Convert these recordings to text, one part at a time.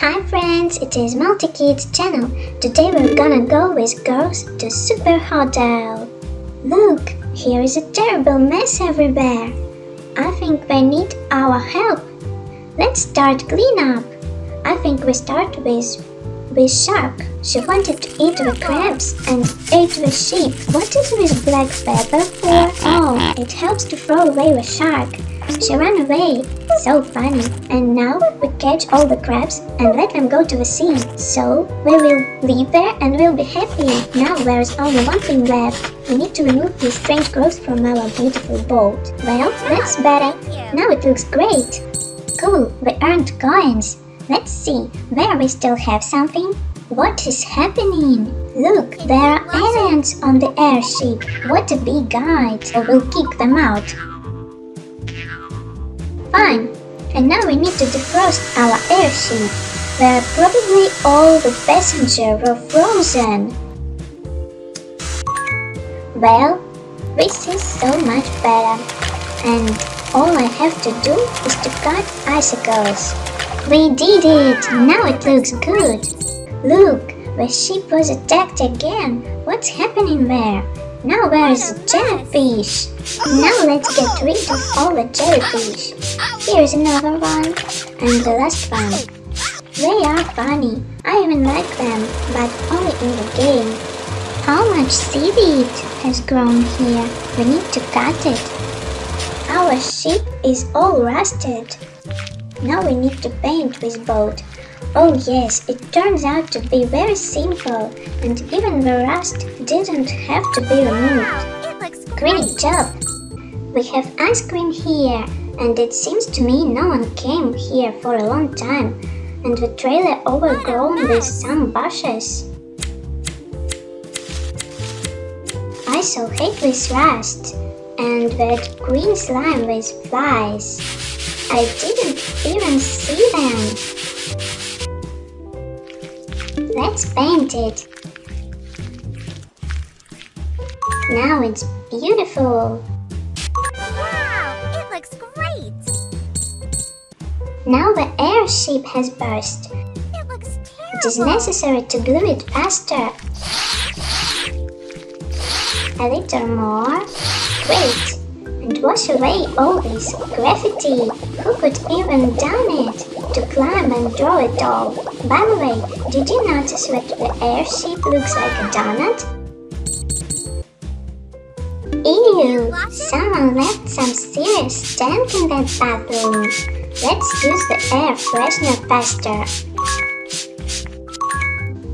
Hi friends, it is Multi Kids channel. Today we're gonna go with girls to Super Hotel. Look, here is a terrible mess everywhere. I think they need our help. Let's start clean up. I think we start with with shark. She wanted to eat the crabs and ate the sheep. What is with black pepper for? Oh, it helps to throw away the shark. She ran away. So funny. And now we catch all the crabs and let them go to the sea. So we will live there and we'll be happy. Now there's only one thing left. We need to remove this strange growth from our beautiful boat. Well, that's better. Now it looks great. Cool, we earned coins. Let's see, there we still have something. What is happening? Look, there are aliens on the airship. What a big guide. We'll kick them out. Fine. And now we need to defrost our airship. Where probably all the passengers were frozen. Well, this is so much better. And all I have to do is to cut icicles. We did it! Now it looks good. Look, the ship was attacked again. What's happening there? Now where is the jellyfish? Now let's get rid of all the jellyfish. Here's another one. And the last one. They are funny. I even like them, but only in the game. How much seaweed has grown here? We need to cut it. Our ship is all rusted. Now we need to paint this boat. Oh yes, it turns out to be very simple, and even the rust didn't have to be removed. Great job! We have ice cream here, and it seems to me no one came here for a long time, and the trailer overgrown with some bushes. I so hate this rust, and that green slime with flies. I didn't even see them. Let's paint it. Now it's beautiful. Wow, it looks great. Now the airship has burst. It looks terrible. It is necessary to glue it faster. A little more. Great. And wash away all this graffiti. Who could even done it? To climb and draw it all. By the way, did you notice that the airship looks like a donut? Ew! Someone left some serious stank in that bathroom. Let's use the air freshener faster.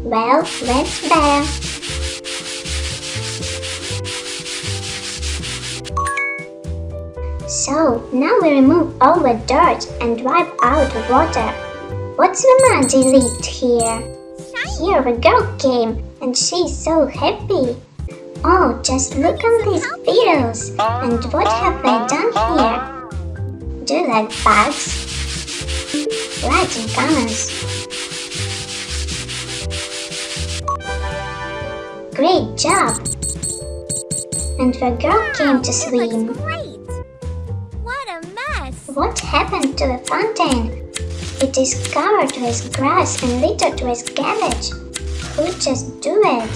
Well, that's better. So, now we remove all the dirt and wipe out the water. What's the magic leaked here? Here the girl came and she's so happy. Oh, just look at these beetles. And what have they done here? Do you like bugs? Right in comments. Great job! And the girl came to swim. What happened to the fountain? It is covered with grass and littered with cabbage. Who just do it?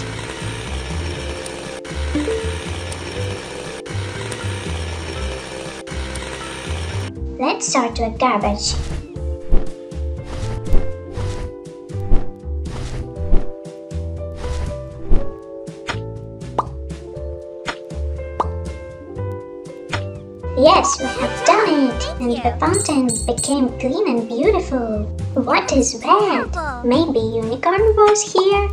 Let's sort the garbage. Yes, we have done it! And the fountain became clean and beautiful. What is that? Maybe unicorn was here?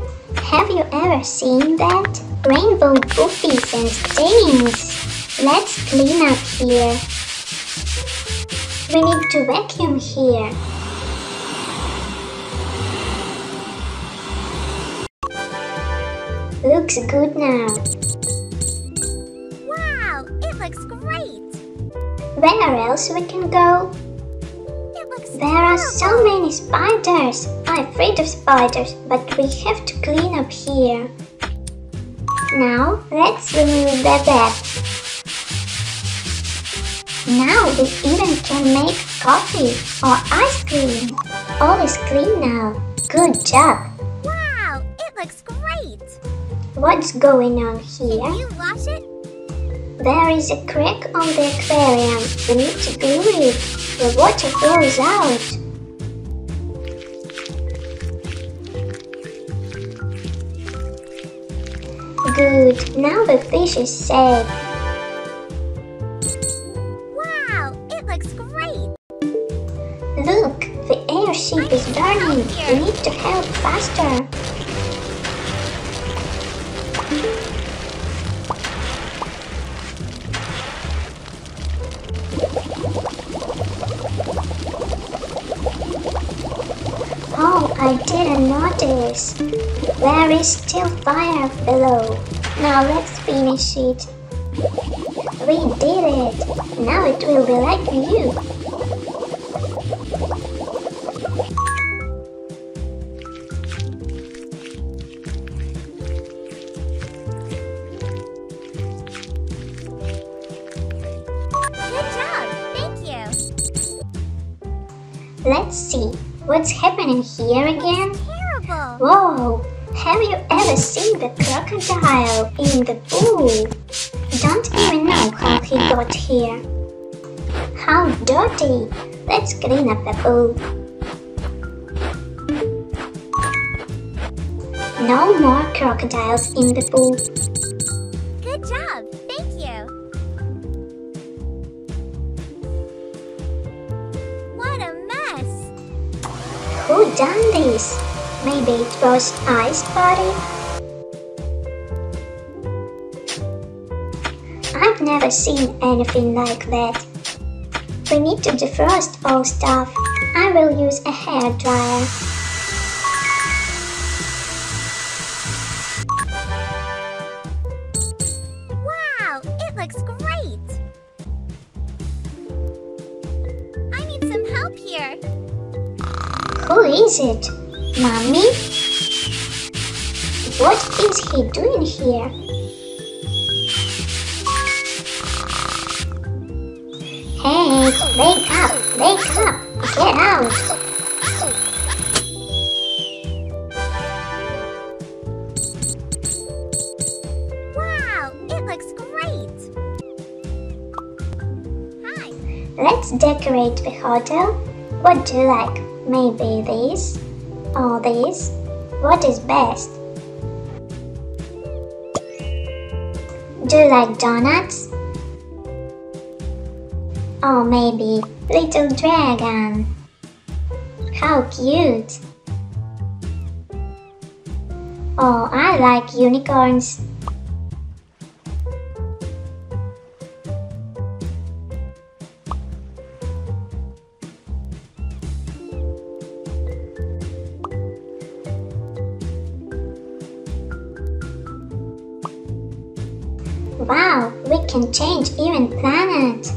Have you ever seen that? Rainbow poopies and stains. Let's clean up here. We need to vacuum here. Looks good now. Wow, it looks great. Where else we can go? There are so many spiders. I'm afraid of spiders, but we have to clean up here. Now, let's remove the bed. Now we even can make coffee or ice cream. All is clean now. Good job. Wow, it looks great. What's going on here? Can you wash it? There is a crack on the aquarium. We need to glue it. The water flows out. Good. Now the fish is safe. Wow, it looks great. Look, the airship is burning. We need to help faster. There is still fire below. Now let's finish it. We did it. Now it will be like you. Good job. Thank you. Let's see. What's happening here again? Terrible. Whoa! Have you ever seen the crocodile in the pool? Don't even know how he got here. How dirty! Let's clean up the pool. No more crocodiles in the pool. Good job. Thank you. What a mess. Who done this? Maybe it was Ice Body? I've never seen anything like that. We need to defrost all stuff. I will use a hair dryer. Wow, it looks great. I need some help here. Who is it? Mommy? What is he doing here? Hey, wake up, wake up, get out. Wow, it looks great. Hi. Let's decorate the hotel. What do you like? Maybe this? Oh, or this? What is best? Do you like donuts? Or maybe little dragon? How cute! Oh, I like unicorns. Wow, we can change even planet.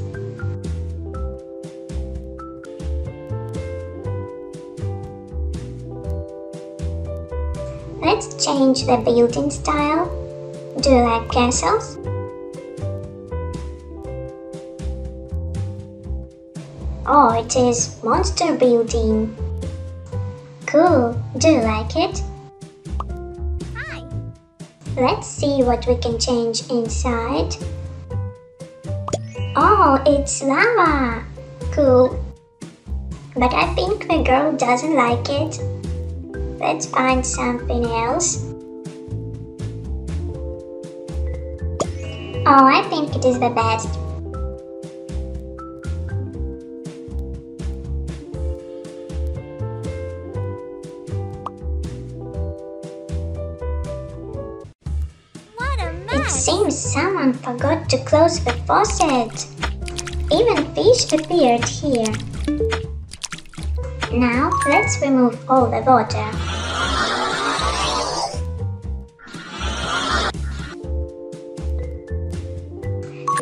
Let's change the building style. Do you like castles? Oh, it is monster building. Cool. Do you like it? Let's see what we can change inside. Oh, it's lava! Cool. But I think the girl doesn't like it. Let's find something else. Oh, I think it is the best. Seems someone forgot to close the faucet. Even fish appeared here. Now let's remove all the water.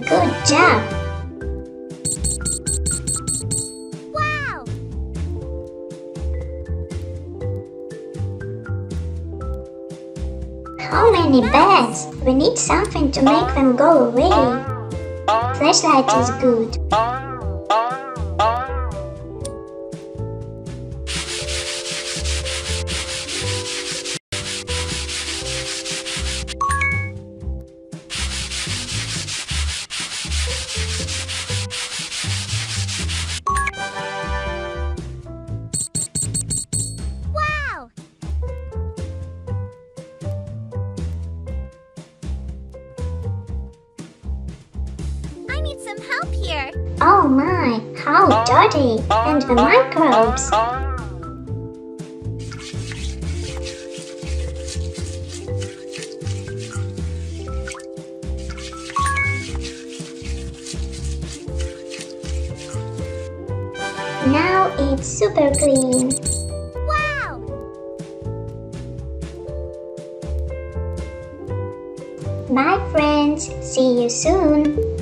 Good job! Wow. How many beds? We need something to make them go away. Flashlight is good. Oh my, how dirty! And the microbes! Now it's super clean. Wow! Bye friends, see you soon.